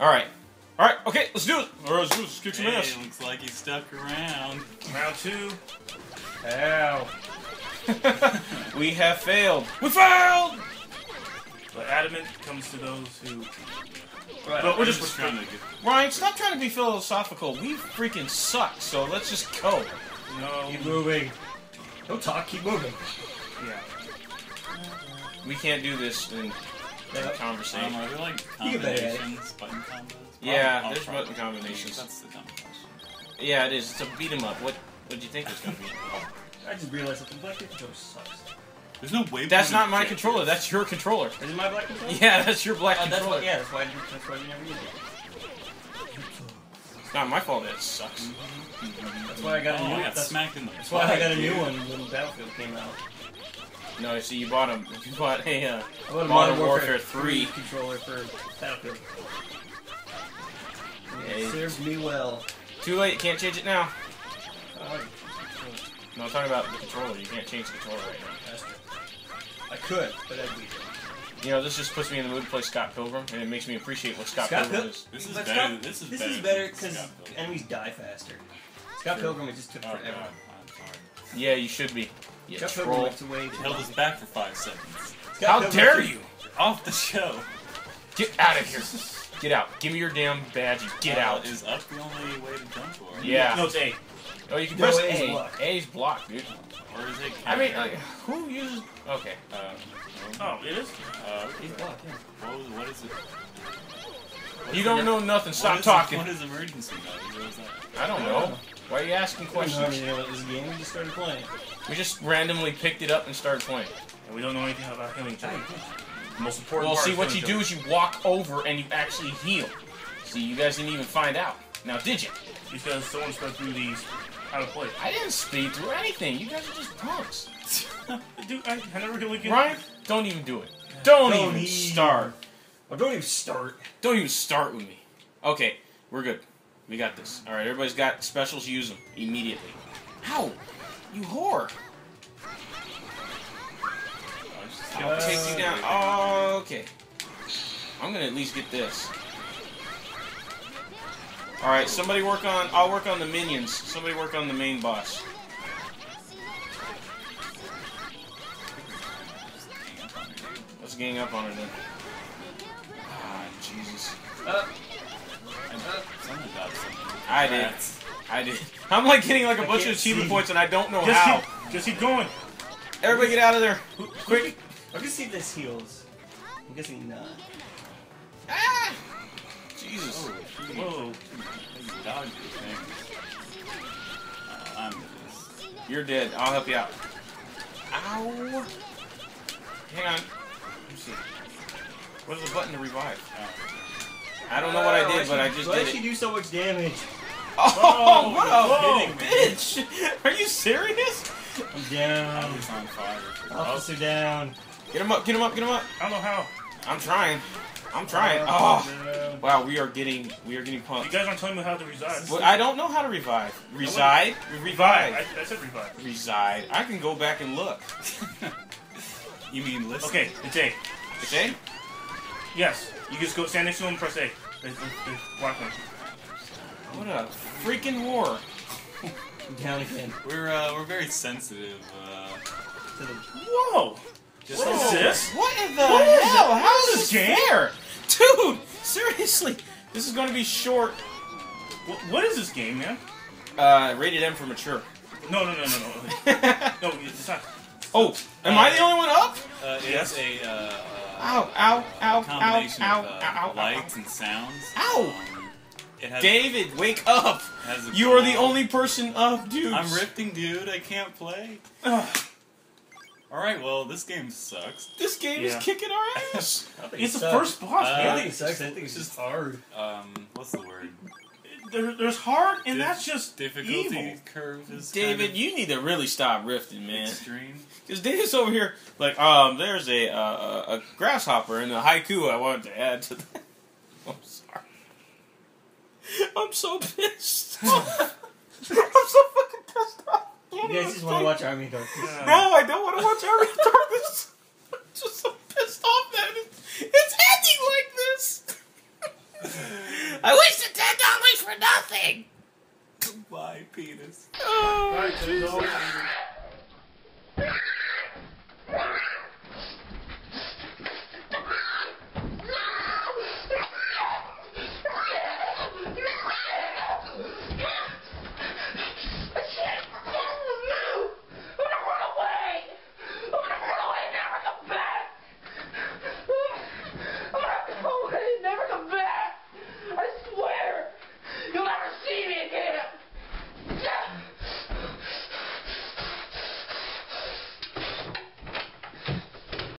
All right. All right. Okay, let's do it. All right, let's do it. Let's kick some Hey, ass. looks like he's stuck around. Round two. Ow. we have failed. We failed. But adamant comes to those who. Right. But we're We're just just trying to get. Ryan, stop trying to be philosophical. We freaking suck. So let's just go. No. Keep moving. Don't talk, keep moving. Yeah. We can't do this in, in Yep. conversation. Um, are there like You get better at combinations, button combos? Yeah, I'll- I'll there's try button it. combinations. That's the dumb question. Yeah, it is. It's a beat 'em up. What What do you think it's gonna be? I just realized that the black controller sucks. There's no way. That's not my controller. get That's your controller. Is it my black controller? Yeah, that's your black Oh, that's controller. why, yeah, that's why, that's why you never use it. It's not my fault. That it sucks. That's why I got Oh, a new I got that's, smacked in the. that's why I got a new one when Battlefield came out. No, you see, you bought a you bought a uh, I bought a Modern Warfare 3. controller for Battlefield. Yeah, It you- served me well. too late. Can't change it now. Oh, No, I'm talking about the controller. You can't change the controller right now. that's- I could, but I'd be You know, this just puts me in the mood to play Scott Pilgrim, and it makes me appreciate what Scott, Scott Pilgrim Pil- is. This is But better. Scott- this is This better. is better because enemies die faster. Scott Pilgrim it just took Oh forever. god, I'm sorry. Yeah, you should be. You Scott Pilgrim troll. went to way It held us back for five seconds. Scott How Pilgrim dare took- you! Off the show. Get out of here! Get out! Give me your damn badge. and Get Uh, out! Is up the only way to jump for? Yeah. No, it's A. Oh, you can No, press A is A. block. A's block, dude. Or is it? I mean, like, who uses? Okay. Uh, Oh, it is? uh, He's blocked, yeah. what, was, what is it? What's You the don't know nothing. what Stop is- talking. What is emergency mode? What is that? I don't know. Why are you asking I don't know questions? this game. We just started playing. We just randomly picked it up and started playing. And we don't know anything about healing each other. The most important Well, see, what you do is you walk over and you actually heal. See, you guys didn't even find out. Now, did you? Because someone sped through these how to play. I didn't speed through anything. You guys are just punks. Dude, I, I never really get Ryan, don't even do it. Don't, Don't even even. start. Oh, don't even start. Don't even start with me. Okay, we're good. We got this. All right, everybody's got specials. Use them immediately. Ow! You whore! I'll take you down. Oh, okay. I'm gonna at least get this. All right, somebody work on. I'll work on the minions. Somebody work on the main boss. Let's gang up on her then. Ah, Jesus. Got something. I did. Rats. I did. I'm like getting like a I bunch of can't achievement see. points and I don't know Just how. keep, just keep going. Everybody get out of there. Quick. I'm gonna see if this heals. I'm guessing not. Ah! Jesus. Oh. Whoa. Dog, you thing. Uh, I'm just. You're dead. I'll help you out. Ow. Hang on. Let me see. What is the button to revive? Uh, I don't know what I Why did, but I just Why did does she do so much damage? Oh, oh what Whoa. a bitch! Are you serious? I'm down. I down. was on fire. Officer down. Get him up, get him up, get him up. I don't know how. I'm trying. I'm trying. Oh, Officer down. wow, we are getting, we are getting pumped. You guys aren't telling me how to reside. Well, I don't know how to revive. Reside? Revive. I, I said revive. Reside. I can go back and look. you mean listen? Okay, it's A. Okay? Yes. You just go stand next to him and press A. There's, there's, there's black one. What a freaking war. Down again. We're uh, we're very sensitive. Uh, To the Whoa! just What is this? What in the What is hell? it? How What is is this this game? fair? Dude, seriously. This is going to be short. Wh- what is this game, man? Uh, rated M for mature. No, no, no, no, no. No, it's not. oh, am I the only one up? Uh, it's Yes. a uh, uh, Ow, ow, ow, combination ow, of ow, uh, ow, ow, lights and sounds. Ow! Um, it has, David, wake up! has You are the only person up, dude. I'm rifting, dude. I can't play. All right, well, this game sucks. This game Yeah. is kicking our ass. It's it the first boss, Uh, I don't man. think it sucks. I think it's just hard. Um, what's the word? There, there's hard, and Dif- that's just Difficulty evil. curve is David, kind you need to really stop rifting, of man. extreme. Because David's over here, like, um, there's a, uh, a a grasshopper in the haiku I wanted to add to that. I'm sorry. I'm so pissed. I'm so fucking pissed off. You guys just want to watch Army Darkness. Uh, No, I don't want to watch Army of nothing. My penis. Oh, Jesus.